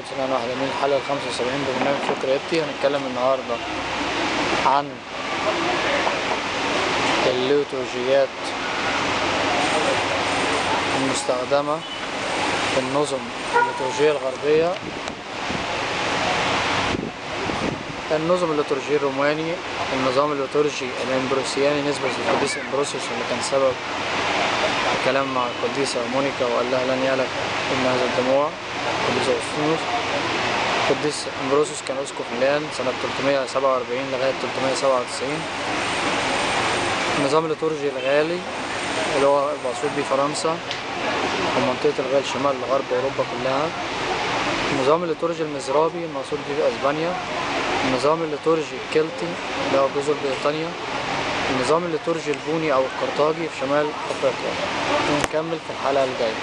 كل سنة وإحنا واحدة من الحلقة الخمسة وسبعين برنامج فكر قبطي هنتكلم النهاردة عن الليتورجيات المستخدمة في النظم الليتورجية الغربية. النظم الليتورجي الروماني النظام الليتورجي الامبروسياني نسبة للقديس امبروسيوس اللي كان سبب الكلام مع القديسة مونيكا وقال لها لن يهلك ابن هذا الدموع القديس أوسطينوس القديس أمبروسيوس كان أسقف ميلان سنة 347 لغاية 397 النظام الليتورجي الغالي اللي هو مقصود بيه فرنسا ومنطقة الغال شمال غرب أوروبا كلها. النظام الليتورجي المزرابي المقصود بيه أسبانيا. النظام الليتورجي الكلتي اللي هو جزر بريطانيا. النظام الليتورجي البوني أو القرطاجي في شمال أفريقيا. ونكمل في الحلقة الجاية.